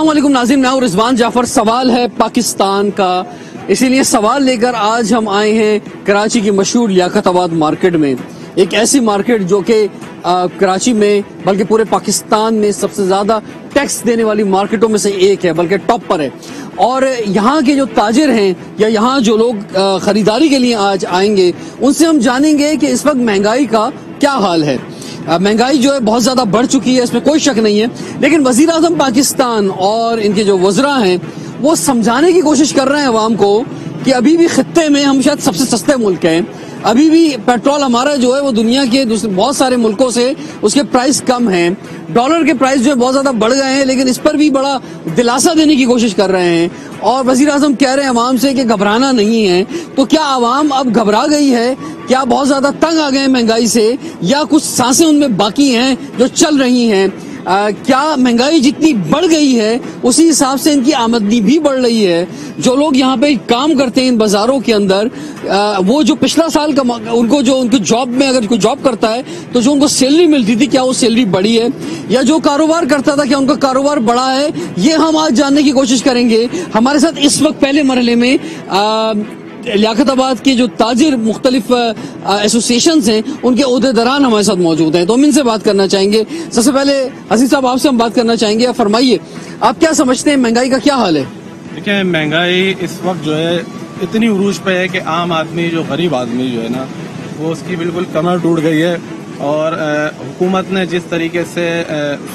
वालेकुम नाजिम हूँ रिजवान जाफ़र। सवाल है पाकिस्तान का। इसीलिए सवाल लेकर आज हम आए हैं कराची की मशहूर लियाकताबाद मार्केट में। एक ऐसी मार्केट जो कि कराची में, बल्कि पूरे पाकिस्तान में सबसे ज़्यादा टैक्स देने वाली मार्केटों में से एक है, बल्कि टॉप पर है। और यहाँ के जो ताजिर हैं, या यहाँ जो लोग खरीदारी के लिए आज आएँगे, उनसे हम जानेंगे कि इस वक्त महँगाई का क्या हाल है। महँगाई जो है बहुत ज़्यादा बढ़ चुकी है, इसमें कोई शक नहीं है। लेकिन वज़ीर अजम पाकिस्तान और इनके जो वजरा हैं, वो समझाने की कोशिश कर रहे हैं अवाम को कि अभी भी खत्े में हम शायद सबसे सस्ते मुल्क हैं। अभी भी पेट्रोल हमारा जो है वो दुनिया के बहुत सारे मुल्कों से उसके प्राइस कम हैं। डॉलर के प्राइस जो है बहुत ज़्यादा बढ़ गए हैं, लेकिन इस पर भी बड़ा दिलासा देने की कोशिश कर रहे हैं। और वज़ीर आज़म कह रहे हैं आवाम से कि घबराना नहीं है। तो क्या आवाम अब घबरा गई है? क्या बहुत ज़्यादा तंग आ गए महँगाई से? या कुछ साँसें उनमें बाकी हैं जो चल रही हैं? आ, क्या महँगाई जितनी बढ़ गई है उसी हिसाब से इनकी आमदनी भी बढ़ रही है। जो लोग यहाँ पे काम करते हैं इन बाजारों के अंदर आ, वो जो पिछला साल का उनको जो उनको जॉब में अगर कोई जॉब करता है तो जो उनको सैलरी मिलती थी क्या वो सैलरी बढ़ी है? या जो कारोबार करता था क्या उनका कारोबार बढ़ा है? ये हम आज जानने की कोशिश करेंगे। हमारे साथ इस वक्त पहले मरहले में आ, लियाकताबाद के जो ताजिर मुख्तलिफ़ एसोसिएशन हैं, उनके अहदेदारान हमारे साथ मौजूद हैं। तो हम इनसे बात करना चाहेंगे। सबसे पहले हसी साहब, आपसे हम बात करना चाहेंगे। फरमाइए, आप क्या समझते हैं, महँगाई का क्या हाल है? देखिए, महँगाई इस वक्त जो है, इतनी उरूज पे है कि आम आदमी, जो गरीब आदमी जो है ना, वो उसकी बिल्कुल कमर टूट गई है। और हुकूमत ने जिस तरीके से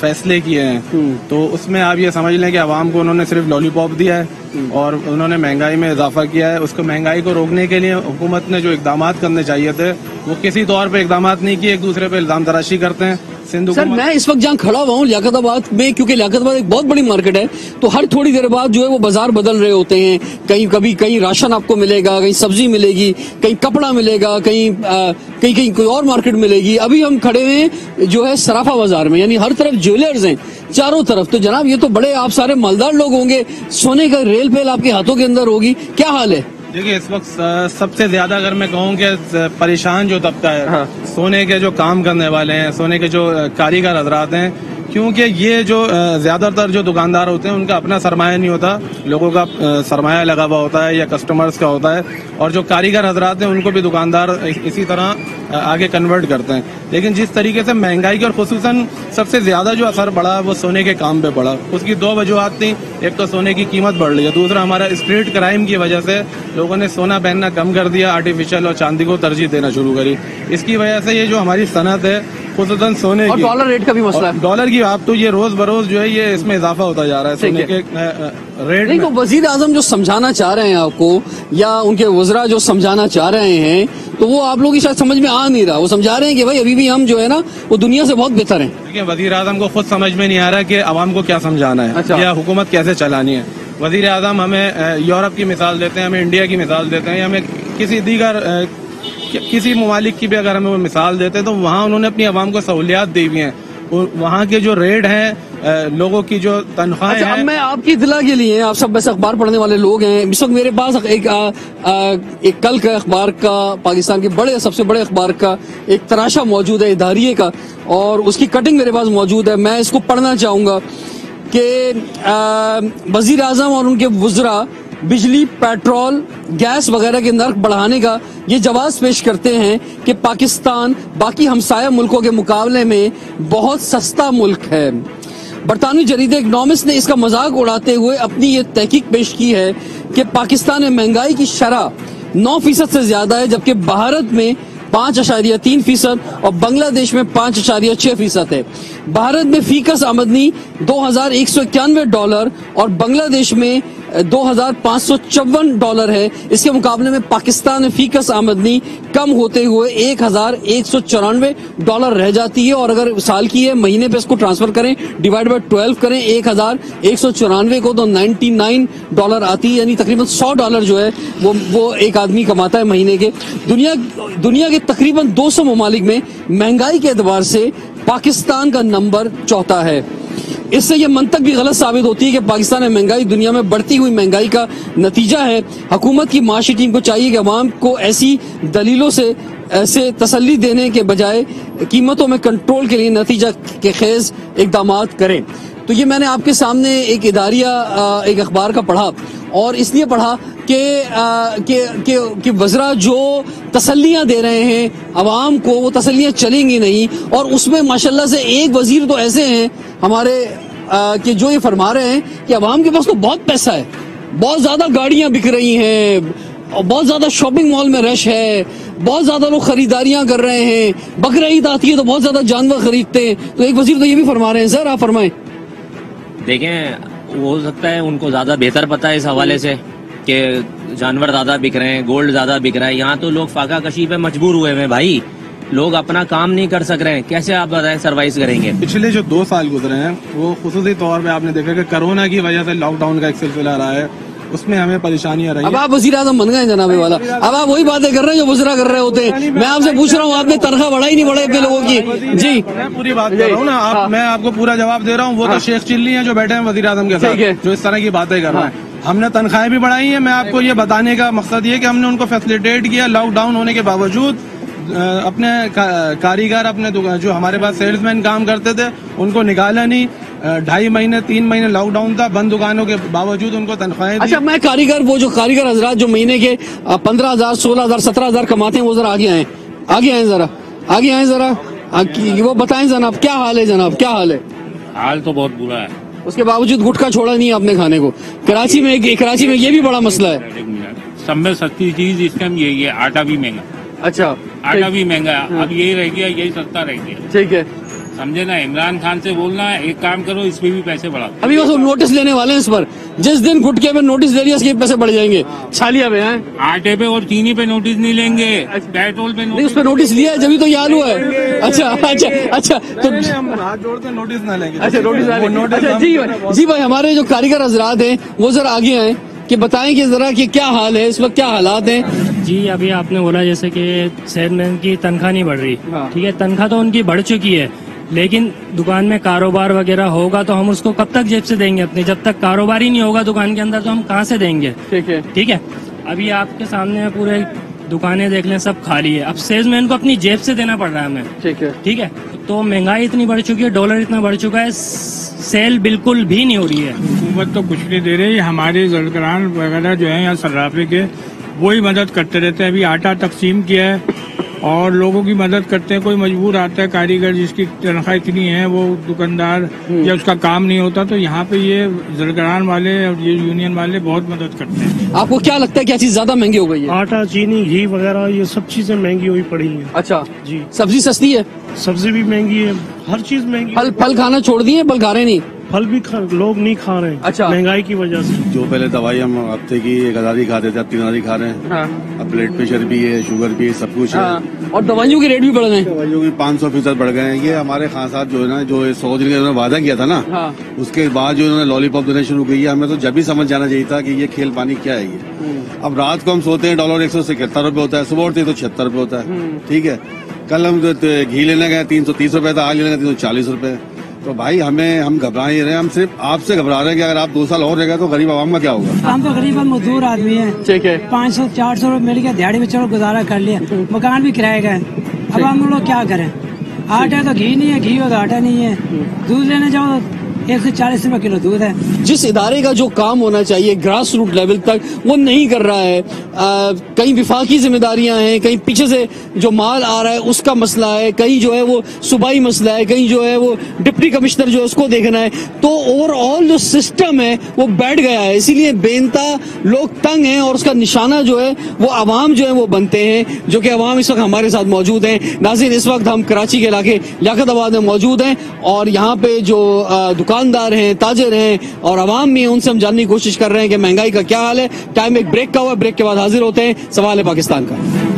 फैसले किए हैं हम्म। तो उसमें आप ये समझ लें कि आवाम को उन्होंने सिर्फ़ लॉलीपॉप दिया है हम्म। और उन्होंने महँगाई में इजाफा किया है उसको महँगाई को रोकने के लिए हुकूमत ने जो इकदाम करने चाहिए थे वो किसी तौर पर इकदाम नहीं किए एक दूसरे पर इल्ज़ाम तराशी करते हैं सिंधु सर मैं इस वक्त जहाँ खड़ा हुआ हूँ लियाकताबाद में क्योंकि लियाकताबाद एक बहुत बड़ी मार्केट है तो हर थोड़ी देर बाद जो है वो बाज़ार बदल रहे होते हैं। कहीं कभी कहीं राशन आपको मिलेगा कहीं सब्ज़ी मिलेगी कहीं कपड़ा मिलेगा कहीं कहीं कहीं कोई और मार्केट मिलेगी। अभी हम खड़े हुए जो है सराफा बाज़ार में यानी हर तरफ़ ज्वेलर्स हैं चारों तरफ़। तो जनाब ये तो बड़े आप सारे मालदार लोग होंगे सोने का रेल फेल आपके हाथों के अंदर होगी क्या हाल है? देखिए इस वक्त सबसे ज़्यादा अगर मैं कहूँ कि परेशान जो तबका है हाँ। सोने के जो काम करने वाले हैं सोने के जो कारीगर हजरात हैं क्योंकि ये जो ज़्यादातर जो दुकानदार होते हैं उनका अपना सरमाया नहीं होता लोगों का सरमाया लगा हुआ होता है या कस्टमर्स का होता है और जो कारीगर हजरात हैं उनको भी दुकानदार इसी तरह आगे कन्वर्ट करते हैं। लेकिन जिस तरीके से महँगाई की और खसूस सबसे ज़्यादा जो असर पड़ा वो सोने के काम पे पड़ा। उसकी दो वजूहत थी। एक तो सोने की कीमत बढ़ रही है। दूसरा हमारा स्ट्रीट क्राइम की वजह से लोगों ने सोना पहनना कम कर दिया आर्टिफिशियल और चांदी को तरजीह देना शुरू करी। इसकी वजह से ये जो हमारी सनत है खुसूसन सोने और डॉलर रेट का भी मसला है। डॉलर की आप तो ये रोज बरोज जो है ये इसमें इजाफा होता जा रहा है। सोने के रेट नहीं तो वज़ीर आज़म जो समझाना चाह रहे हैं आपको या उनके वजरा जो समझाना चाह रहे हैं तो वो आप लोग की शायद समझ में आ नहीं रहा। वो समझा रहे हैं कि भाई अभी भी हम जो है ना वो दुनिया से बहुत बेहतर है। देखिए वज़ीर आज़म को खुद समझ में नहीं आ रहा कि आवाम को क्या समझाना है अच्छा। या हुकूमत कैसे चलानी है। वज़ीर आज़म हमें यूरोप की मिसाल देते हैं हमें इंडिया की मिसाल देते हैं या हमें किसी दीगर किसी ममालिक की भी अगर हमें वो मिसाल देते हैं तो वहाँ उन्होंने अपनी आवाम को सहूलियात दी हुई हैं। वहाँ के जो रेट हैं लोगों की जो तनख्वाहें अच्छा, हैं मैं आपकी इतला के लिए आप सब वैसे अखबार पढ़ने वाले लोग हैं। इस वक्त मेरे पास एक आ, आ, एक कल का अखबार का पाकिस्तान के बड़े सबसे बड़े अखबार का एक तराशा मौजूद है इधारिये का और उसकी कटिंग मेरे पास मौजूद है। मैं इसको पढ़ना चाहूँगा कि वज़ीर आज़म और उनके वजरा बिजली पेट्रोल गैस वगैरह के नर्क बढ़ाने का ये जवाब पेश करते हैं कि पाकिस्तान बाकी हमसाया मुल्कों के मुकाबले में बहुत सस्ता मुल्क है। बरतानवी जरीदे इकनॉमिक्स ने इसका मज़ाक उड़ाते हुए अपनी ये तहकीक पेश की है कि पाकिस्तान में महँगाई की शरह नौ फ़ीसद से ज़्यादा है, जबकि भारत में पाँच अशारिया तीन फ़ीसद और बांग्लादेश में पाँच अशारिया छह फ़ीसद है। भारत में फीकस आमदनी दो हज़ार एक सौ इक्यानवे डॉलर और बांग्लादेश में दो हज़ार पाँच सौ चौवन डॉलर है। इसके मुकाबले में पाकिस्तान में फीकस आमदनी कम होते हुए एक हज़ार एक सौ चौरानवे डॉलर रह जाती है। और अगर साल की है, महीने पे इसको ट्रांसफ़र करें, डिवाइड बाय ट्वेल्व करें, एक हज़ार एक सौ चौरानवे को तो नाइन्टी नाइन डॉलर आती है। यानी तकरीबन सौ डॉलर जो है, वो वो एक आदमी कमाता है महीने के। दुनिया दुनिया के तकरीबन दो सौ ममालिक में महँगाई के एतबार से पाकिस्तान का नंबर चौथा है। इससे ये मंतक भी गलत साबित होती है कि पाकिस्तान में महँगाई दुनिया में बढ़ती हुई महँगाई का नतीजा है। हकूमत की माशी टीम को चाहिए कि अवाम को ऐसी दलीलों से, ऐसे तसली देने के बजाय कीमतों में कंट्रोल के लिए नतीजा के खेज इकदाम करें। तो ये मैंने आपके सामने एक इदारिया एक अखबार का पढ़ा और इसलिए पढ़ा कि अ, कि कि कि वजरा जो तसल्लियाँ दे रहे हैं आवाम को वो तसल्लियाँ चलेंगी नहीं और उसमें माशाल्लाह से एक वज़ीर तो ऐसे हैं हमारे कि जो ये फरमा रहे हैं कि आवाम के पास तो बहुत पैसा है बहुत ज़्यादा गाड़ियाँ बिक रही हैं और बहुत ज़्यादा शॉपिंग मॉल में रश है बहुत ज़्यादा लोग खरीदारियाँ कर रहे हैं बकर ईद आती है तो बहुत ज़्यादा जानवर खरीदते हैं। तो एक वज़ीर तो ये भी फरमा रहे हैं सर आप फरमाएँ। देखें, हो सकता है उनको ज़्यादा बेहतर पता है इस हवाले से कि जानवर ज़्यादा बिक रहे हैं, गोल्ड ज़्यादा बिक रहा है। यहाँ तो लोग फाका कशी पे मजबूर हुए हैं भाई। लोग अपना काम नहीं कर सक रहे हैं। कैसे आप बताएँ सर्वाइव करेंगे? पिछले जो दो साल गुजरे हैं, वो खसूसी तौर पर आपने देखा कि कोरोना की वजह से लॉकडाउन का एक सिलसिला रहा है। उसमें हमें परेशानियाँ रही अब आप आज़म बन गए जनाबे वाला। अब आप वही बातें कर रहे हैं जो वजरा कर रहे होते हैं। मैं आपसे पूछ रहा हूँ आपने तनख्वाह बढ़ाई नहीं बढ़ाई अपने लोगों की। जी। मैं पूरी बात कर रहा हूँ ना हाँ। आप मैं आपको पूरा जवाब दे रहा हूँ वो तो शेख चिल्ली है जो बैठे हैं वज़ीर आज़म के साथ जो इस तरह की बातें कर रहे हैं। हमने तनख्वाहें भी बढ़ाई हैं मैं आपको ये बताने का मकसद ये कि हमने उनको फैसिलिटेट किया लॉकडाउन होने के बावजूद अपने कारीगर अपने जो हमारे पास सेल्समैन काम करते थे उनको निकाला नहीं। ढाई महीने तीन महीने लॉकडाउन था बंद दुकानों के बावजूद उनको तनख्वाहें दी। अच्छा मैं कारीगर वो जो कारीगर हजरात जो महीने के पंद्रह हज़ार सोलह हज़ार सत्रह हज़ार कमाते हैं वो जरा आगे आए। आगे आए जरा आगे आए जरा। वो बताएँ जनाब क्या हाल है जनाब क्या हाल है? हाल तो बहुत बुरा है। उसके बावजूद गुटखा छोड़ा नहीं आपने खाने को। कराची में कराची में ये भी बड़ा मसला है। सब में सस्ती चीज़ इस टाइम यही है आटा भी महँगा। अच्छा आटा भी महँगा अब यही रह गया यही सस्ता रह गया। ठीक है। समझे ना इमरान खान से बोलना है एक काम करो इस पे भी पैसे बढ़ा अभी बस वो नोटिस लेने वाले हैं इस पर। जिस दिन गुटके में नोटिस ले लिया इसके पैसे बढ़ जाएँगे। छालिया हैं। आटे पे और चीनी पे नोटिस नहीं लेंगे पेट्रोल पे नहीं उस नोटिस पर नोटिस लिया है जब तो ये आलू है। अच्छा अच्छा अच्छा तो हाथ जोड़ते हैं, नोटिस ना लेंगे। अच्छा नोटिस नोटिस अच्छा जी भाई जी भाई हमारे जो कारीगर हजरात हैं वो जरा आगे आए कि बताएँ कि जरा कि क्या हाल है इस वक्त क्या हालात हैं। जी अभी आपने बोला जैसे कि सेलमैन की तनख्वाह नहीं बढ़ रही। हाँ। ठीक है तनख्वाह तो उनकी बढ़ चुकी है लेकिन दुकान में कारोबार वगैरह होगा तो हम उसको कब तक जेब से देंगे अपने? जब तक कारोबार ही नहीं होगा दुकान के अंदर तो हम कहाँ से देंगे? ठीक है। ठीक है? अभी आपके सामने पूरे दुकानें देख लें सब खाली है। अब सेल्समैन को अपनी जेब से देना पड़ रहा है हमें। ठीक है। ठीक है? तो महँगाई इतनी बढ़ चुकी है डॉलर इतना बढ़ चुका है सेल बिल्कुल भी नहीं हो रही है। हुकूमत तो कुछ नहीं दे रही हमारे जरगरान वगैरह जो है यहाँ सर्राफे के वही मदद करते रहते हैं। अभी आटा तकसीम किया है और लोगों की मदद करते हैं। कोई मजबूर आता है कारीगर जिसकी तनख्वाह इतनी है वो दुकानदार या उसका काम नहीं होता तो यहाँ पे ये जरगरान वाले और ये यूनियन वाले बहुत मदद करते हैं। आपको क्या लगता है क्या चीज़ ज़्यादा महँगी हो गई है? आटा चीनी घी वगैरह ये सब चीज़ें महँगी हुई पड़ी है। अच्छा। जी। सब्ज़ी सस्ती है? सब्ज़ी भी महँगी है हर चीज़ महँगी फल फल खाना छोड़ दिए फल खा रहे नहीं? फल भी खा, लोग नहीं खा रहे अच्छा। महँगाई की वजह से। जो पहले दवाई हम हफ़्ते की एक हज़ार ही खाते थे अब तीन हज़ार ही खा रहे हैं। हाँ, अब ब्लड प्रेशर भी है शुगर भी है सब कुछ है। हाँ, और दवाइयों के रेट भी बढ़ गए। दवाइयों की पाँच सौ फ़ीसद बढ़ गए हैं। ये हमारे खान साहब जो है ना जो सौ दिन का उन्होंने वादा किया था ना हाँ। उसके बाद जो इन्होंने लॉलीपॉप देना शुरू किया हमें तो जब भी समझ जाना चाहिए था कि ये खेल पानी क्या है ये। अब रात को हम सोते हैं डॉलर एक सौ इकहत्तर रुपये होता है सुबह उठते हैं तो छिहत्तर रुपये होता है। ठीक है? कल हम जो घी लेने गए तीन सौ तीस रुपये था आज लेने गए तीन सौ चालीस रुपये। तो भाई हमें हम घबरा ही। रहे हम सिर्फ़ आपसे घबरा रहे हैं कि अगर आप दो साल और रहेगा तो गरीब आवाम का क्या होगा? हम तो गरीब मजदूर आदमी है। ठीक है। पाँच सौ चार सौ रुपये मिल गया दिहाड़ी में चलो गुजारा कर लिया। मकान भी किराए गए है। अब हम लोग क्या करें? आटा तो घी नहीं है घी हो तो आटा नहीं है। दूध लेने जाओ तो एक सौ चालीस रुपये किलो दूध है। जिस इदारे का जो काम होना चाहिए ग्रास रूट लेवल तक वो नहीं कर रहा है। आ, कहीं विफाकी जिम्मेदारियाँ हैं कहीं पीछे से जो माल आ रहा है उसका मसला है कहीं जो है वो सूबाई मसला है कहीं जो है वो डिप्टी कमिश्नर जो है उसको देखना है। तो ओवरऑल जो सिस्टम है वो बैठ गया है। इसीलिए बेनता लोग तंग हैं और उसका निशाना जो है वो आवाम जो है वो बनते हैं जो कि आवाम इस वक्त हमारे साथ मौजूद हैं। नाजिन इस वक्त हम कराची के इलाके लियाकताबाद में मौजूद हैं और यहाँ पे जो आ, दुकानदार हैं ताजर हैं और आवाम भी उनसे हम जानने की कोशिश कर रहे हैं कि महँगाई का क्या हाल है। टाइम एक ब्रेक का हुआ ब्रेक के बाद हाजिर होते हैं। सवाल है पाकिस्तान का।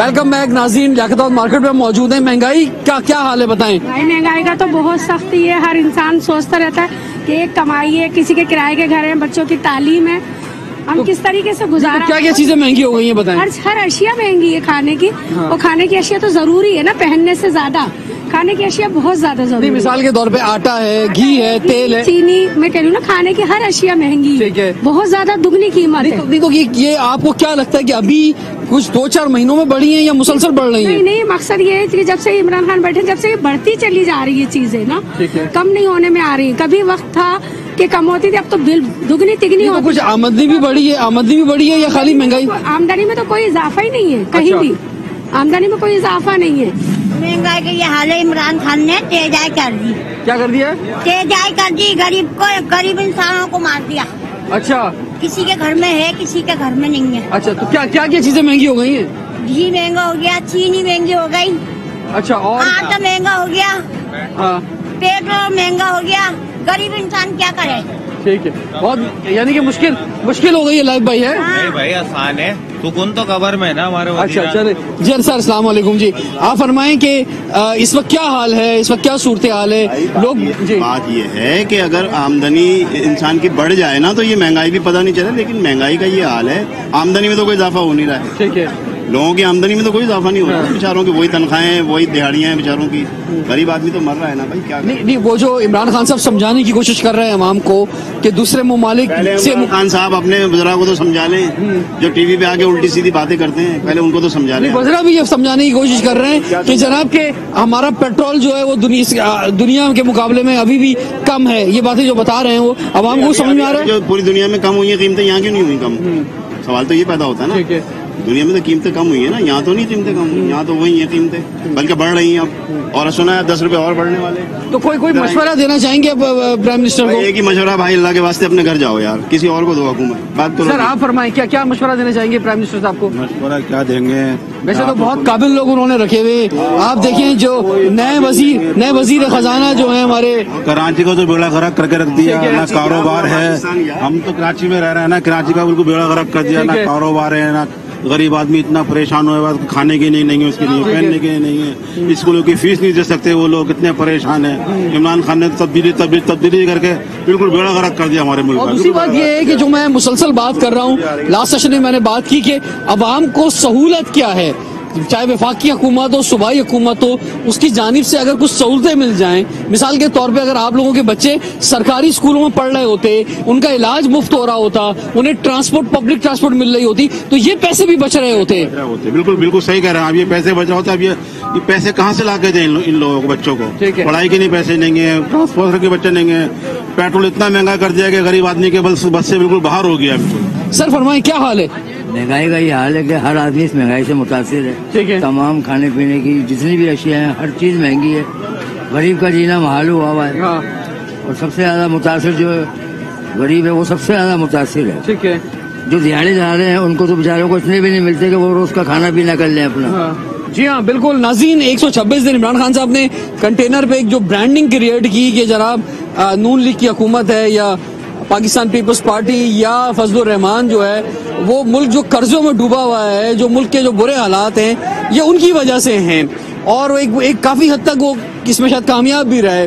वेलकम बैक नाजीन लियाकताबाद मार्केट में मौजूद है। महँगाई का क्या हाल है बताएँ? भाई महँगाई का तो बहुत सख्ती है। हर इंसान सोचता रहता है कि एक कमाई है किसी के किराए के घर है बच्चों की तालीम है। हम तो, किस तरीके से गुजारा क्या क्या चीज़ें महँगी हो गई हैं बताएँ? हर हर अशिया महँगी है खाने की। हाँ। और खाने की अशिया तो ज़रूरी है ना पहनने से ज़्यादा। खाने की अशिया बहुत ज़्यादा ज़रूरी है। मिसाल के तौर पे आटा है घी है तेल है। चीनी मैं कह रही हूँ ना खाने की हर अशिया महँगी ठीक है। बहुत ज़्यादा दुगनी कीमत है। तो, तो ये, ये आपको क्या लगता है कि अभी कुछ दो चार महीनों में बढ़ी है या मुसलसल बढ़ रही है? नहीं नहीं मकसद ये है कि जब से इमरान खान बैठे जब से ये बढ़ती चली जा रही है चीज़ें ना कम नहीं होने में आ रही है। कभी वक्त था कि कम होती थी अब तो बिल दुगनी तिगनी तो होती कुछ आमदनी भी बढ़ी है आमदनी भी बढ़ी है या खाली महँगाई? आमदनी में तो कोई इजाफा ही नहीं है कहीं अच्छा। भी। आमदनी में कोई इजाफा नहीं है। महँगाई का ये हाल है इमरान खान ने तेजाई कर दी। क्या कर दिया? तेजाई कर दी गरीब को गरीब इंसानों को मार दिया। अच्छा। किसी के घर में है किसी के घर में नहीं है। अच्छा तो क्या क्या क्या चीज़ें महँगी हो गई हैं? घी महँगा हो गया चीनी महँगी हो गई। अच्छा और? आटा महँगा हो गया। हाँ। पेट्रोल महँगा हो गया। गरीब इंसान क्या करे? ठीक है। बहुत यानी कि मुश्किल मुश्किल हो गई है लाइफ भाई है? नहीं भाई आसान है। सुकून तो कबर में ना हमारे अच्छा चले। जी सर अस्सलाम वालेकुम जी। आप फरमाएँ कि इस वक्त क्या हाल है इस वक्त क्या सूरत हाल है लोग जी। बात ये है कि अगर आमदनी इंसान की बढ़ जाए ना तो ये महँगाई भी पता नहीं चले लेकिन महँगाई का ये हाल है। आमदनी में तो कोई इजाफा हो नहीं रहा है। ठीक है। लोगों की आमदनी में तो कोई इजाफा नहीं हो। रहा बेचारों की वही तनख्वाहें वही दिहाड़ियाँ हैं बेचारों की। गरीब आदमी तो मर रहा है ना भाई क्या नहीं नहीं वो जो इमरान खान साहब समझाने की कोशिश कर रहे हैं अवाम को कि दूसरे ममालिक से खान साहब अपने बुज़ुर्ग को तो समझा लें जो टीवी पे आके उल्टी सीधी बातें करते हैं पहले उनको तो समझा लें। वजरा भी ये समझाने की कोशिश कर रहे हैं कि जनाब के हमारा पेट्रोल जो है वो दुनिया के मुकाबले में अभी भी कम है। ये बातें जो बता रहे हैं वो अवाम को समझ में आ रहा है? जो पूरी दुनिया में कम हुई है कीमतें यहाँ क्यों नहीं हुई कम? सवाल तो ये पैदा होता है ना। है। दुनिया में तो कीमतें कम हुई है ना यहाँ तो नहीं कीमतें कम हुई यहाँ तो वही है कीमतें बल्कि बढ़ रही हैं अब। और सुना है दस रुपए और बढ़ने वाले। तो कोई कोई मशवरा देना चाहेंगे प्राइम मिनिस्टर को? एक ही मशवरा भाई अल्लाह के वास्ते अपने घर जाओ यार किसी और को दो हुकूमत बात तो सर आप फरमाए क्या क्या मशवरा देना चाहेंगे प्राइम मिनिस्टर साहब को? मशवरा क्या देंगे? वैसे तो बहुत काबिल लोग उन्होंने रखे हुए आप देखें जो नए वज़ीर नए वज़ीर खजाना जो है हमारे। कराची को तो बेड़ा गर्क करके रख दिया है। ना कारोबार है। हम तो कराची में रह रहे हैं ना कराची का बिल्कुल बेड़ा गर्क कर दिया ना कारोबार है ना गरीब आदमी इतना परेशान हुआ है खाने के लिए नहीं है, उसके लिए पहनने के लिए नहीं है। स्कूलों की फ़ीस नहीं दे सकते वो लोग कितने परेशान है। इमरान खान ने तब्दीली तब्दीली तब्दीली करके बिल्कुल बेड़ा गर्क कर दिया हमारे मुल्क दूसरी बात ये है कि जो मैं मुसलसल बात कर रहा हूँ, लास्ट सेशन में मैंने बात की कि अवाम को सहूलत क्या है? चाहे वफाकी हुकूमत हो सूबाई हुकूमत हो उसकी जानब से अगर कुछ सहूलतें मिल जाएँ मिसाल के तौर पे अगर आप लोगों के बच्चे सरकारी स्कूलों में पढ़ रहे होते उनका इलाज मुफ़्त हो रहा होता उन्हें ट्रांसपोर्ट पब्लिक ट्रांसपोर्ट मिल रही होती तो ये पैसे भी बच रहे होते। बिल्कुल बिल्कुल सही कह रहे हैं आप ये पैसे बचा होता अब ये ये पैसे कहाँ से ला के दें इन, लोगों को बच्चों को? पढ़ाई के नहीं पैसे नहीं है ट्रांसपोर्ट के बच्चे नहीं है पेट्रोल इतना महँगा कर दिया कि गरीब आदमी के बस बस से बिल्कुल बाहर हो गया। सर फरमाए क्या हाल है? महँगाई का ये हाल है कि हर आदमी इस महँगाई से मुतासर है। ठीक है। तमाम खाने पीने की जितनी भी अशिया हैं हर चीज़ महँगी है। गरीब का जीना महाल हुआ हुआ है। हाँ। और सबसे ज़्यादा मुतासर जो गरीब है वो सबसे ज़्यादा मुतासर है। ठीक है। जो दिहाड़ी जा रहे हैं उनको तो बेचारों को इतने भी नहीं मिलते कि वो रोज का खाना पीना कर लें अपना। हाँ। जी हाँ बिल्कुल। नाजीन 126 दिन इमरान खान साहब ने कंटेनर पे एक जो ब्रांडिंग क्रिएट की कि जनाब नून लीग की हुकूमत है या पाकिस्तान पीपल्स पार्टी या फजलुर रहमान जो है वो मुल्क जो कर्जों में डूबा हुआ है जो मुल्क के जो बुरे हालात हैं ये उनकी वजह से हैं। और एक, एक काफ़ी हद तक वो इसमें शायद कामयाब भी रहे।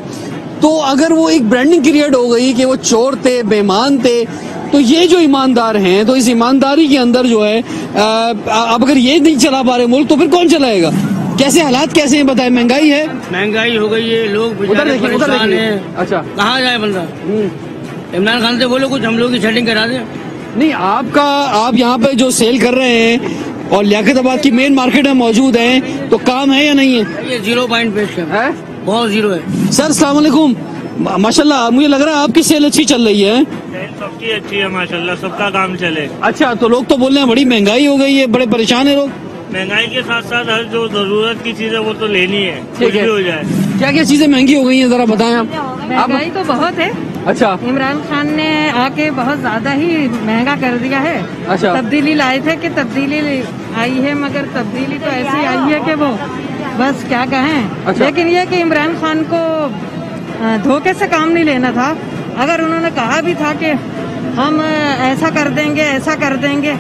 तो अगर वो एक ब्रांडिंग क्रिएट हो गई कि वो चोर थे बेमान थे तो ये जो ईमानदार हैं तो इस ईमानदारी के अंदर जो है अब अगर ये नहीं चला पा रहे मुल्क तो फिर कौन चलाएगा? कैसे हालात कैसे हैं बताए? महँगाई है? महँगाई हो गई है लोग उधर देखिए उधर देखिए। अच्छा। कहाँ जाए बंदा? इमरान खान से बोलो कुछ हम लोग की सेटिंग करा दें। नहीं आपका आप यहाँ पे जो सेल कर रहे हैं और लियाकताबाद की मेन मार्केट में मौजूद है तो काम है या नहीं है? ये ज़ीरो पॉइंट पेश है? बहुत ज़ीरो है। सर सलाम वालेकुम मा- माशाल्लाह मुझे लग रहा है आपकी सेल अच्छी चल रही है। सबकी अच्छी है माशाल्लाह सबका काम चले। अच्छा तो लोग तो बोल रहे हैं बड़ी महँगाई हो गई है बड़े परेशान है लोग। महँगाई के साथ साथ हर जो ज़रूरत की चीज़ है वो तो लेनी है ठीक कुछ है। भी हो जाए। क्या क्या चीज़ें महँगी हो गई हैं जरा बताएँ आप। महँगाई तो बहुत है। अच्छा इमरान खान ने आके बहुत ज़्यादा ही महँगा कर दिया है अच्छा। तब्दीली लाए थे कि तब्दीली आई है मगर तब्दीली तो ऐसी आई है कि वो बस क्या कहें अच्छा। लेकिन ये कि इमरान खान को धोखे से काम नहीं लेना था अगर उन्होंने कहा भी था कि हम ऐसा कर देंगे ऐसा कर देंगे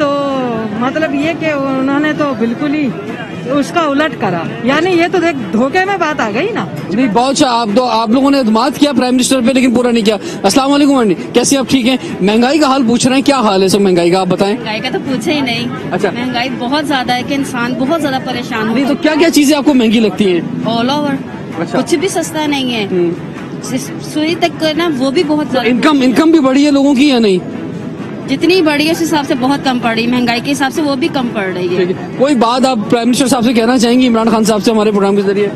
तो मतलब ये कि उन्होंने तो बिल्कुल ही उसका उलट करा। यानी ये तो देख धोखे में बात आ गई ना। नहीं बहुत अच्छा। आप दो आप लोगों ने एतमाद किया प्राइम मिनिस्टर पे लेकिन पूरा नहीं किया। अस्सलाम वालेकुम आंटी। कैसे आप ठीक हैं? महँगाई का हाल पूछ रहे हैं। क्या हाल है सब? महँगाई का आप बताएँ। महँगाई का तो पूछे ही नहीं। अच्छा। महँगाई बहुत ज़्यादा है कि इंसान बहुत ज़्यादा परेशान नहीं हो तो क्या क्या चीज़ें आपको महँगी लगती है? ऑल ओवर अच्छा। कुछ भी सस्ता नहीं है। सिर्फ़ सुई तक ना वो भी बहुत इनकम इनकम भी बढ़ी है लोगों की या नहीं? जितनी बढ़ी है उस हिसाब से बहुत कम पड़ रही महँगाई के हिसाब से वो भी कम पड़ रही है। कोई बात आप प्राइम मिनिस्टर साहब से कहना चाहेंगे इमरान खान साहब से हमारे प्रोग्राम के ज़रिए?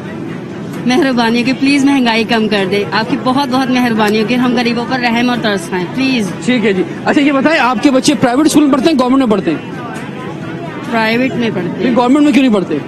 मेहरबानी है कि प्लीज़ महँगाई कम कर दे। आपकी बहुत बहुत मेहरबानी होगी हम गरीबों पर रहम और तरस खाएँ प्लीज़ ठीक है जी। अच्छा ये बताएँ आपके बच्चे प्राइवेट स्कूल में पढ़ते हैं गवर्नमेंट में पढ़ते हैं? प्राइवेट में पढ़ते फिर गवर्नमेंट में क्यों नहीं पढ़ते?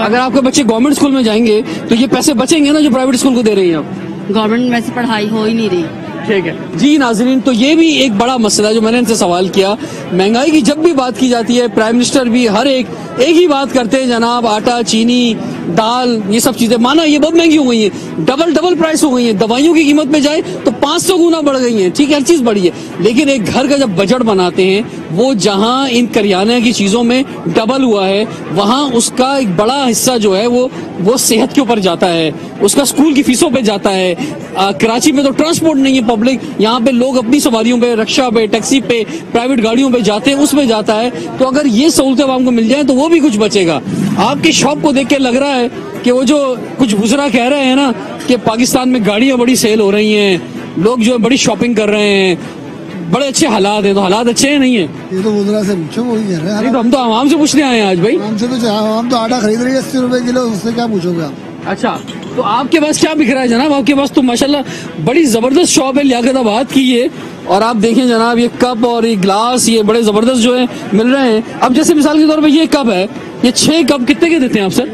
अगर आपके बच्चे गवर्नमेंट स्कूल में जाएँगे तो ये पैसे बचेंगे ना जो प्राइवेट स्कूल को दे रही हैं आप? गवर्नमेंट में से पढ़ाई हो ही नहीं रही। ठीक है। जी नाजरीन तो ये भी एक बड़ा मसला जो मैंने इनसे सवाल किया। महँगाई की जब भी बात की जाती है प्राइम मिनिस्टर भी हर एक एक ही बात करते हैं, जनाब, आटा, चीनी दाल ये सब चीज़ें। माना ये बहुत महँगी हो गई है। डबल डबल प्राइस हो गई है। दवाइयों की कीमत में जाए तो 500 गुना बढ़ गई है। ठीक है हर चीज़ बढ़ी है। लेकिन एक घर का जब बजट बनाते हैं वो जहाँ इन करियाना की चीज़ों में डबल हुआ है वहाँ उसका एक बड़ा हिस्सा जो है वो वो सेहत के ऊपर जाता है। उसका स्कूल की फीसों पे जाता है। आ, कराची में तो ट्रांसपोर्ट नहीं है पब्लिक यहाँ पे लोग अपनी सवारियों पे रिक्शा पे टैक्सी पे प्राइवेट गाड़ियों पे जाते हैं उसमें जाता है। तो अगर ये सहूलतें आपको मिल जाए तो वो भी कुछ बचेगा। आपकी शॉप को देख के लग रहा है कि वो जो कुछ बुजरा कह रहे हैं ना कि पाकिस्तान में गाड़ियाँ बड़ी सेल हो रही हैं लोग जो है बड़ी शॉपिंग कर रहे हैं बड़े अच्छे हालात हैं तो हालात अच्छे हैं नहीं है? ये तो गुजरा से पूछो वही कह रहे हैं। तो हम तो आवाम से पूछने आए हैं आज भाई। हमसे तो आवाम हम तो आटा खरीद रही है अस्सी रुपए किलो उससे क्या पूछोगे आप? अच्छा तो आपके पास क्या बिक रहा है जनाब? आपके पास तो माशाल्लाह बड़ी ज़बरदस्त शॉप है लियाकताबाद की ये। और आप देखें जनाब ये कप और ये ग्लास ये बड़े ज़बरदस्त जो है मिल रहे हैं। अब जैसे मिसाल के तौर पर ये कप है ये छह कप कितने के देते हैं आप सर?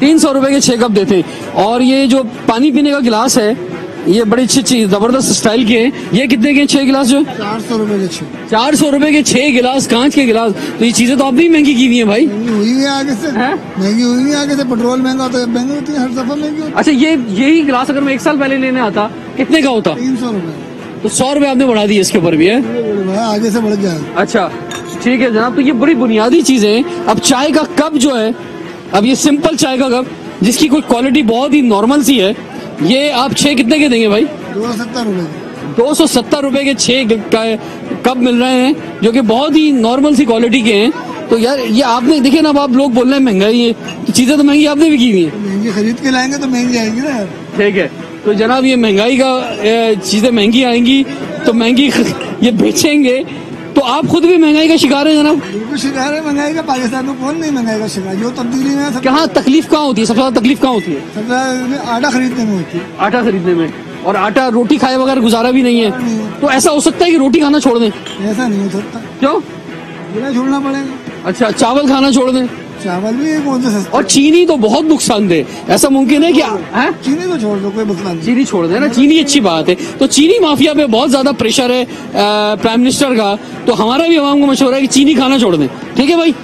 तीन सौ रुपए के छह कप देते हैं। और ये जो पानी पीने का गिलास है ये बड़ी अच्छी अच्छी ज़बरदस्त स्टाइल के हैं। ये कितने के छह गिलास जो चार सौ रुपए के छह। चार सौ रुपए के छह गिलास कांच के गिलास। तो ये चीज़ें तो आपने ही महँगी की हुई है भाई। हुई हुई है आगे से। महँगी हुई हुई है आगे से पेट्रोल महँगा होता है। महँगी होती है हर दफ़ा महँगी होती अच्छा ये यही गिलास अगर मैं एक साल पहले लेने आता कितने का होता? तीन सौ रुपए। तो सौ रुपए आपने बढ़ा दिए इसके ऊपर भी है? आगे से बढ़ है। अच्छा ठीक है जनाब। तो ये बड़ी बुनियादी चीज़ें हैं। अब चाय का कप जो है अब ये सिंपल चाय का कप जिसकी कोई क्वालिटी बहुत ही नॉर्मल सी है ये आप छह कितने के देंगे भाई? दो सौ सत्तर रुपए। दो सौ सत्तर रुपए के ग- कप मिल रहे हैं जो कि बहुत ही नॉर्मल सी क्वालिटी के हैं। तो यार ये आपने देखे ना अब आप लोग बोल रहे हैं महँगाई है तो चीज़ें तो महँगी आपने भी की हुई है। महँगी खरीद के लाएँगे तो महँगी आएगी ना यार। ठीक है तो जनाब ये महँगाई का चीज़ें महँगी आएँगी तो महँगी ये बेचेंगे तो आप खुद भी महँगाई का शिकार है जनाब? बिल्कुल शिकार है महँगाई का पाकिस्तान में कौन नहीं महँगाई का शिकार। जो तब्दीली में कहाँ तकलीफ़ कहाँ होती है? सबसे ज़्यादा तकलीफ़ कहाँ होती है? सबसे ज़्यादा आटा खरीदने में होती है। आटा खरीदने में। और आटा रोटी खाए बगैर गुजारा भी नहीं है। तो ऐसा हो सकता है कि रोटी खाना छोड़ दें? ऐसा नहीं हो सकता। क्यों? बिना छोड़ना पड़ेगा। अच्छा चावल खाना छोड़ दें? चावल भी एक और चीनी तो बहुत नुकसानदेह ऐसा मुमकिन है क्या है? चीनी तो छोड़ दो कोई मसला नहीं। चीनी छोड़ देना चीनी अच्छी बात है। तो चीनी माफिया पे बहुत ज़्यादा प्रेशर है प्राइम मिनिस्टर का। तो हमारा भी आवाम को मशवरा है कि चीनी खाना छोड़ दें। ठीक है भाई?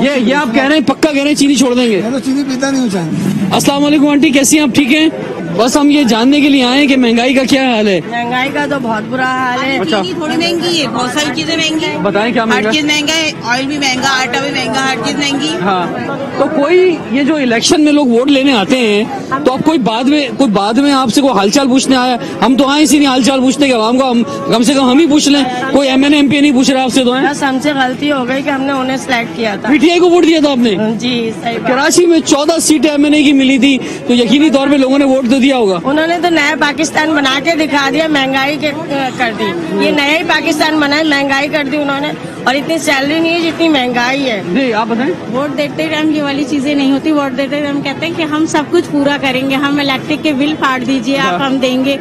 ये ये आप कह रहे हैं पक्का कह रहे हैं चीनी छोड़ देंगे। मैं तो चीनी पीता नहीं हूँ असला आंटी कैसी हैं आप? ठीक हैं? बस हम ये जानने के लिए आए हैं कि महँगाई का क्या हाल है। महँगाई का तो बहुत बुरा हाल है। अच्छा। थोड़ी महँगी है। बहुत सारी चीज़ें महँगी है। बताएँ क्या महँगा? हर चीज़ महँगा है। ऑयल भी महँगा आटा भी महँगा हर चीज़ महँगी। हाँ। तो कोई ये जो इलेक्शन में लोग वोट लेने आते हैं तो अब कोई बाद में कोई बाद में आपसे कोई हालचाल पूछने आया? हम तो आए इसीलिए हालचाल पूछने के आवाम को हम कम से कम हम ही पूछ लें। कोई एम एन एम पी नहीं पूछ रहा आपसे तो है? बस हमसे गलती हो गई कि हमने उन्हें सिलेक्ट किया था। पीटीआई को वोट दिया था आपने? जी सही कराची में चौदह सीटें एम एन ए की मिली थी तो यकीनी तौर पर लोगों ने वोट तो दिया होगा? उन्होंने तो नया पाकिस्तान बना के दिखा दिया महँगाई के कर दी। ये नया ही पाकिस्तान बना है महँगाई कर दी उन्होंने। और इतनी सैलरी नहीं है जितनी महँगाई है। जी आप बताएँ। वोट देते टाइम ये वाली चीज़ें नहीं होती। वोट देते टाइम कहते हैं कि हम सब कुछ पूरा करेंगे। हम इलेक्ट्रिक के बिल फाड़ दीजिए आप हम देंगे।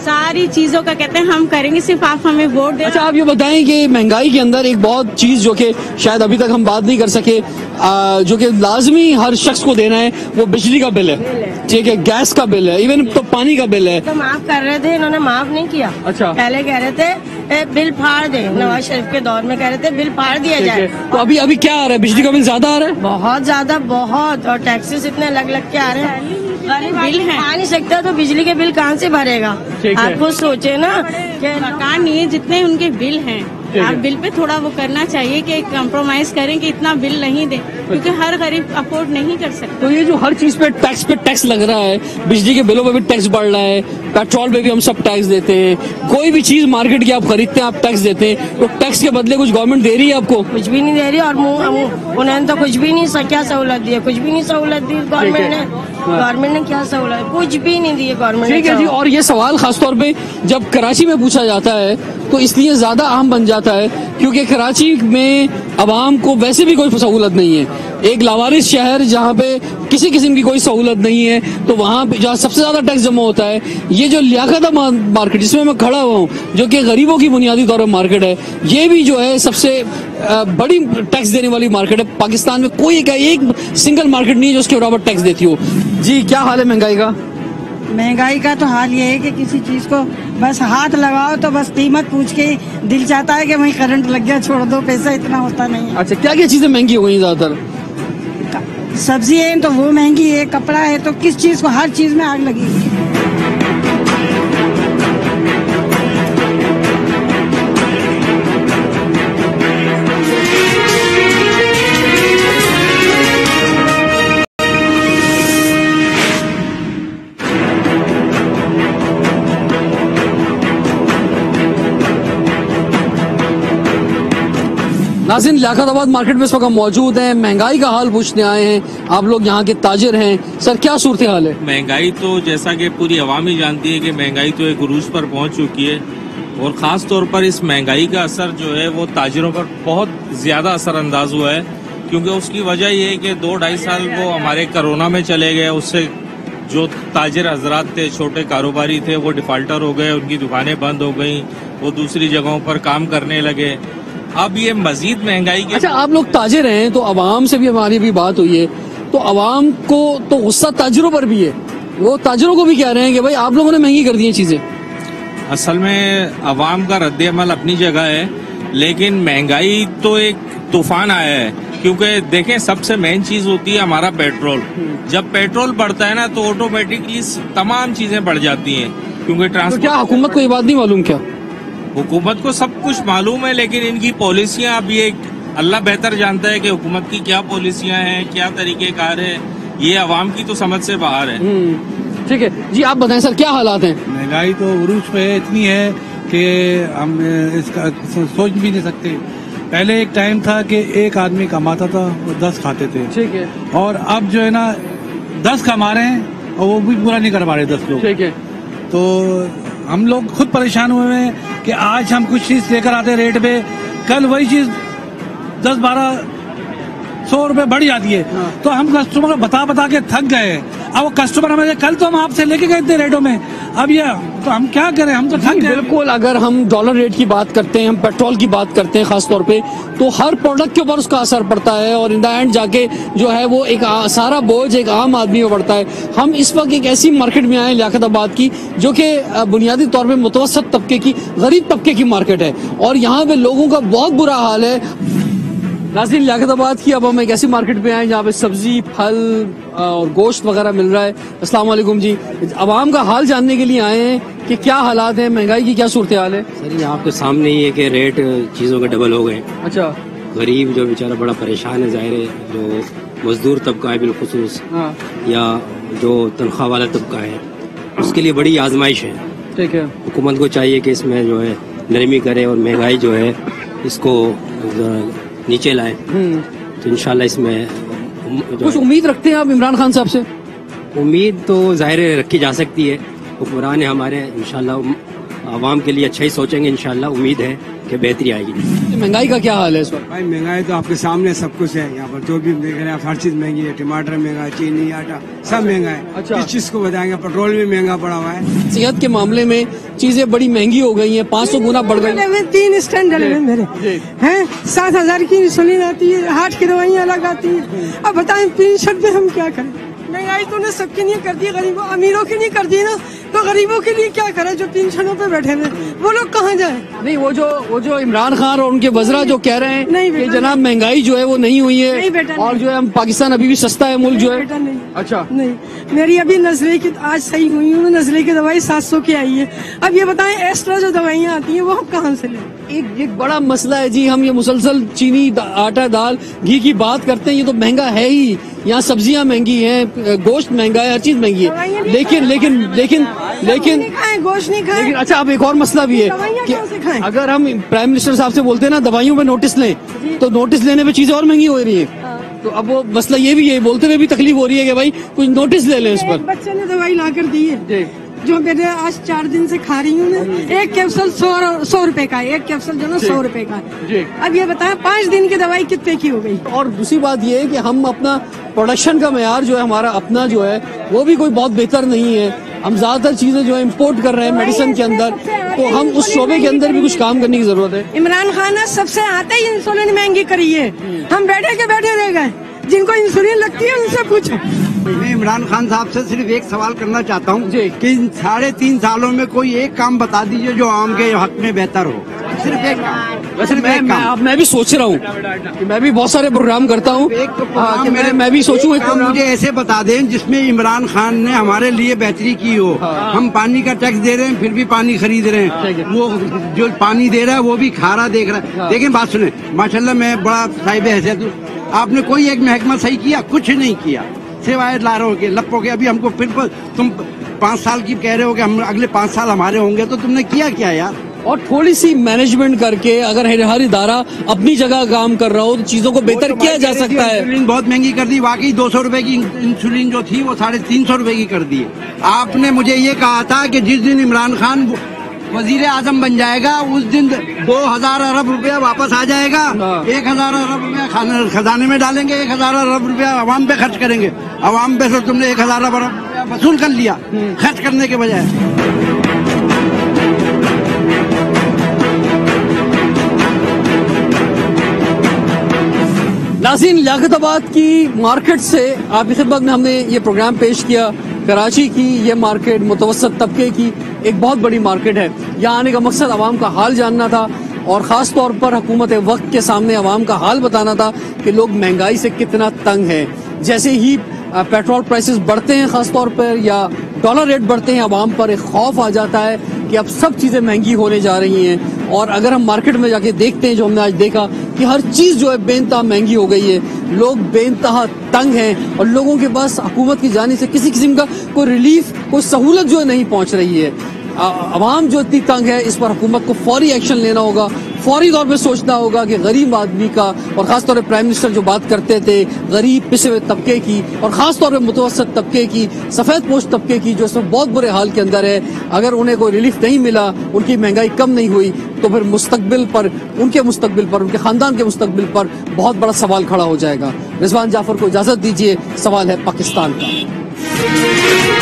सारी चीज़ों का कहते हैं हम करेंगे सिर्फ़ आप हमें वोट दे। अच्छा आप ये बताएँ कि महँगाई के अंदर एक बहुत चीज़ जो कि शायद अभी तक हम बात नहीं कर सके आ, जो कि लाजमी हर शख्स को देना है वो बिजली का बिल है। ठीक है गैस का बिल है इवन तो पानी का बिल है। तो माफ़ कर रहे थे इन्होंने माफ़ नहीं किया। अच्छा। पहले कह रहे थे "ए, बिल फाड़ दे नवाज़ शरीफ के दौर में कह रहे थे बिल फाड़ दिया जाए। तो अभी अभी क्या आ रहा है? बिजली का बिल ज़्यादा आ रहा है? बहुत ज़्यादा बहुत और टैक्सेस इतने लग लग के आ रहे हैं। गरीब बिल बिल है। आ नहीं सकता तो बिजली के बिल कहाँ से भरेगा? आप खुद सोचे ना कि मकान नहीं है जितने उनके बिल हैं। आप बिल पे थोड़ा वो करना चाहिए कि कॉम्प्रोमाइज करें कि इतना बिल नहीं दें क्योंकि हर गरीब अफोर्ड नहीं कर सकता। तो ये जो हर चीज़ पे टैक्स पे टैक्स लग रहा है बिजली के बिलों पे भी टैक्स बढ़ रहा है पेट्रोल पे भी हम सब टैक्स देते हैं कोई भी चीज़ मार्केट की आप खरीदते हैं आप टैक्स देते हैं तो टैक्स के बदले कुछ गवर्नमेंट दे रही है आपको? कुछ भी नहीं दे रही और उन्होंने तो कुछ भी नहीं क्या सहूलत दी है? कुछ भी नहीं सहूलत दी गवर्नमेंट ने। गवर्नमेंट ने क्या सहूलत? कुछ भी नहीं दी है गवर्नमेंट ठीक है जी और ये सवाल खासतौर पे जब कराची में पूछा जाता है तो इसलिए ज़्यादा अहम बन जाता है क्योंकि कराची में आवाम को वैसे भी कोई सहूलत नहीं है। एक लावारिस शहर जहाँ पे किसी किस्म की कोई सहूलत नहीं है तो वहाँ पे जहाँ सबसे ज़्यादा टैक्स जमा होता है ये जो लियाकत मार्केट जिसमें मैं खड़ा हुआ हूँ जो कि गरीबों की बुनियादी तौर पर मार्केट है ये भी जो है सबसे बड़ी टैक्स देने वाली मार्केट है। पाकिस्तान में कोई एक, एक सिंगल मार्केट नहीं है जो उसके बराबर टैक्स देती हो। जी क्या हाल है महँगाई का? महँगाई का तो हाल ये है कि किसी चीज़ को बस हाथ लगाओ तो बस कीमत पूछ के दिल चाहता है कि वही करंट लग गया छोड़ दो पैसा इतना होता नहीं है। अच्छा क्या क्या चीज़ें महँगी हो गई ज़्यादातर? सब्ज़ी है तो वो महँगी है कपड़ा है तो किस चीज़ को हर चीज़ में आग लगी नाजिन लियाकताबाद मार्केट में इस वक्त मौजूद हैं। महँगाई का हाल पूछने आए हैं। आप लोग यहाँ के ताजिर हैं। सर, क्या सूरत हाल है? महँगाई तो जैसा कि पूरी आवाम ही जानती है कि महँगाई तो एक उरूज पर पहुँच चुकी है और ख़ास तौर पर इस महँगाई का असर जो है वो ताजरों पर बहुत ज़्यादा असरअंदाज हुआ है, क्योंकि उसकी वजह ये है कि दो ढाई साल वो हमारे कोरोना में चले गए। उससे जो ताजिर हजरात थे, छोटे कारोबारी थे, वो डिफाल्टर हो गए, उनकी दुकानें बंद हो गई, वो दूसरी जगहों पर काम करने लगे। अब ये मजीद महँगाई की अच्छा आप लोग ताजिर हैं तो आवाम से भी हमारी भी बात हुई है। तो आवाम को तो गुस्सा ताजिरों पर भी है। वो ताजरों को भी कह रहे हैं कि भाई आप लोगों ने महँगी कर दी है चीज़ें। असल में आवाम का रद्द अमल अपनी जगह है लेकिन महँगाई तो एक तूफ़ान आया है। क्योंकि देखें सबसे मेन चीज़ होती है हमारा पेट्रोल। जब पेट्रोल बढ़ता है ना तो ऑटोमेटिकली तमाम चीज़ें बढ़ जाती हैं क्योंकि ट्रांसपोर्ट तो क्या हुकूमत को ये बात नहीं मालूम क्या? हुकूमत को सब कुछ मालूम है लेकिन इनकी पॉलिसियाँ अब ये अल्लाह बेहतर जानता है कि हुकूमत की क्या पॉलिसियाँ हैं क्या तरीके कार है ये अवाम की तो समझ से बाहर है। ठीक है। जी आप बताएँ सर क्या हालात हैं? महँगाई तो उरूज पे इतनी है कि हम इसका सोच भी नहीं सकते। पहले एक टाइम था कि एक आदमी कमाता था और दस खाते थे। ठीक है। और अब जो है ना दस कमा रहे हैं और वो भी पूरा नहीं कर पा रहे दस लोग। ठीक है। तो हम लोग खुद परेशान हुए हैं कि आज हम कुछ चीज़ लेकर आते रेट पे। कल वही चीज़ दस बारह सौ रुपए बढ़ जाती है। तो हम कस्टमर को बता बता के थक गए अब वो कस्टमर हमें कल तो हम आपसे लेके गए थे रेटों में। अब ये तो हम क्या करें? हम तो थक गए बिल्कुल अगर हम डॉलर रेट की बात करते हैं हम पेट्रोल की बात करते हैं खास तौर पे तो हर प्रोडक्ट के ऊपर उसका असर पड़ता है और इन द एंड जाके जो है वो एक आ, सारा बोझ एक आम आदमी में पड़ता है। हम इस वक्त एक ऐसी मार्केट में आए लियाकताबाद की जो कि बुनियादी तौर पर मुतवसत तबके की गरीब तबके की मार्केट है। और यहाँ पे लोगों का बहुत बुरा हाल है। नाजिन लियाकताबाद की अब हम एक ऐसी मार्केट में आए जहाँ पे सब्ज़ी फल और गोश्त वगैरह मिल रहा है। अस्सलाम वालेकुम जी। आवाम का हाल जानने के लिए आए हैं कि क्या हालात हैं महँगाई की क्या सूरत हाल है? सर ये आपके सामने ही है कि रेट चीज़ों के डबल हो गए अच्छा। गरीब जो बेचारा बड़ा परेशान है ज़ाहिर है जो मजदूर तबका है बिलखसूस हाँ। या जो तनख्वाह वाला तबका है उसके लिए बड़ी आजमाइश है। ठीक है। हुकूमत को चाहिए कि इसमें जो है नरमी करे और महँगाई जो है इसको नीचे लाए। हम्म। तो इनशाला इसमें कुछ उम्मीद रखते हैं आप इमरान खान साहब से? उम्मीद तो ज़ाहिर रखी जा सकती है। हुक्मरान है हमारे इंशाल्लाह आवाम के लिए अच्छा ही सोचेंगे इंशाल्लाह उम्मीद है कि बेहतरी आएगी। महँगाई का क्या हाल है इस वक्त? भाई महँगाई तो आपके सामने सब कुछ है। यहाँ पर जो भी देख रहे हैं आप हर चीज़ महँगी है। टमाटर महँगा है चीनी आटा सब महँगा है। अच्छा। किस चीज़ को बताएँगे पेट्रोल भी महँगा पड़ा हुआ है। सेहत के मामले में चीज़ें बड़ी महँगी हो गई है पाँच सौ गुना बढ़ गई। तीन स्टैंड डले हुए मेरे। है? सात हज़ार की इंसुलिन आती है हार्ट की दवाइयाँ अलग आती है। अब बताएँ पेंशन पे हम क्या करें? महँगाई तो ने सबके लिए कर दी गरीबों अमीरों के लिए कर दी ना। तो गरीबों के लिए क्या करे जो पेंशनों पे बैठे हुए वो लोग कहाँ जाए? नहीं वो जो वो जो इमरान खान और उनके वजरा जो कह रहे हैं नहीं कि जनाब महँगाई जो है वो नहीं हुई है नहीं बेटा, और जो है हम पाकिस्तान अभी भी सस्ता है मुल्क जो है। बेटा नहीं। अच्छा। नहीं। मेरी अभी नजरे की आज सही हुई हूँ नजरे की दवाई सात सौ की आई है। अब ये बताएँ एक्स्ट्रा जो दवाइयाँ आती हैं वो हम कहाँ से लें? एक एक बड़ा मसला है जी हम ये मुसलसल चीनी दा- आटा दाल घी की बात करते हैं ये तो महँगा है ही। यहाँ सब्ज़ियाँ महँगी हैं गोश्त महँगा है हर चीज़ महँगी है। लेकिन लेकिन लेकिन लेकिन गोश्त नहीं खाएँ। अच्छा अब एक और मसला भी है कि अगर हम प्राइम मिनिस्टर साहब से बोलते हैं ना दवाइयों पे नोटिस लें तो नोटिस लेने पे चीज़ें और महँगी हो रही है। तो अब वो मसला ये भी है बोलते हुए भी तकलीफ़ हो रही है कि भाई कुछ नोटिस ले लें इस पर। बच्चे ने दवाई ला कर दी है। जो मेरे आज चार दिन से खा रही हूँ मैं। एक कैप्सूल सौ सौ रुपए का है। एक कैप्सूल जो ना सौ रुपए का अब ये बताएँ पाँच दिन की दवाई कितने की हो गई? और दूसरी बात ये है कि हम अपना प्रोडक्शन का मैार जो है हमारा अपना जो है वो भी कोई बहुत बेहतर नहीं है। हम ज़्यादातर चीज़ें जो है इम्पोर्ट कर रहे हैं मेडिसिन के अंदर। तो हम उस शोबे के अंदर भी कुछ काम करने की ज़रूरत है। इमरान खान ने सबसे आते ही इंसुलिन महँगी करी है हम बैठे के बैठे रह गए। जिनको इंसुलिन लगती है उनसे पूछो। मैं इमरान खान साहब से सिर्फ़ एक सवाल करना चाहता हूँ कि इन साढ़े तीन सालों में कोई एक काम बता दीजिए जो आम के हक में बेहतर हो। सिर्फ़ एक काम। सिर्फ़ मैं एक मैं, काम। मैं भी सोच रहा हूँ मैं भी बहुत सारे प्रोग्राम करता हूँ। हाँ, मैं मैं भी सोचूं एक काम मुझे ऐसे बता दें जिसमें इमरान खान ने हमारे लिए बेहतरी की हो। हाँ। हम पानी का टैक्स दे रहे हैं फिर भी पानी खरीद रहे हैं। वो जो पानी दे रहा है वो भी खारा देख रहा है। हाँ। देखें बात सुने। माशाल्लाह मैं बड़ा साहिब हैसियत हूँ। आपने कोई एक महकमा सही किया? कुछ नहीं किया। सिवाय लारों के लप्पो के अभी हमको फिर तुम पाँच साल की कह रहे हो कि हम अगले पाँच साल हमारे होंगे तो तुमने किया क्या यार? और थोड़ी सी मैनेजमेंट करके अगर हर इदारा अपनी जगह काम कर रहा हो तो चीज़ों को बेहतर किया जा सकता है। इंसुलिन बहुत महँगी कर दी वाकई दो सौ रूपए की इंसुलिन जो थी वो साढ़े तीन सौ रूपए की कर दी। आपने मुझे ये कहा था कि जिस दिन इमरान खान वज़ीर आज़म बन जाएगा उस दिन दो हज़ार अरब रुपया वापस आ जाएगा। एक हज़ार अरब रुपया खजाने में डालेंगे एक हज़ार अरब रुपया अवाम पे खर्च करेंगे। अवाम पे से तुमने एक हज़ार अरब रुपया वसूल कर लिया खर्च करने के बजाय। नाजीन लियाकताबाद की मार्केट से आपकी खिदमत में हमने ये प्रोग्राम पेश किया। कराची की, ये मार्केट मुतवसत तबके की एक बहुत बड़ी मार्केट है। यहाँ आने का मकसद आवाम का हाल जानना था और ख़ास तौर पर हुकूमत वक्त के सामने आवाम का हाल बताना था कि लोग महँगाई से कितना तंग है। जैसे ही पेट्रोल प्राइसेस बढ़ते हैं ख़ास तौर पर या डॉलर रेट बढ़ते हैं, आवाम पर एक खौफ आ जाता है कि अब सब चीज़ें महँगी होने जा रही हैं और अगर हम मार्केट में जाके देखते हैं, जो हमने आज देखा कि हर चीज़ जो है बेनतहा महँगी हो गई है। लोग बेनतहा तंग हैं और लोगों के पास हुकूमत की जाने से किसी किस्म का कोई रिलीफ कोई सहूलत जो है नहीं पहुँच रही है। आवाम जो इतनी तंग है, इस पर हुकूमत को फौरी एक्शन लेना होगा। फौरी तौर पर सोचना होगा कि गरीब आदमी का, और खासतौर पर प्राइम मिनिस्टर जो बात करते थे, गरीब पिसे हुए तबके की, और खासतौर पर मुतवसत तबके की, सफ़ेद पोश तबके की, जो इसमें बहुत बुरे हाल के अंदर है, अगर उन्हें कोई रिलीफ नहीं मिला, उनकी महँगाई कम नहीं हुई तो फिर मुस्तकबिल पर, उनके मुस्तबिल पर, उनके खानदान के मुस्तबिल पर बहुत बड़ा सवाल खड़ा हो जाएगा। रिजवान जाफ़र को इजाज़त दीजिए, सवाल है पाकिस्तान का।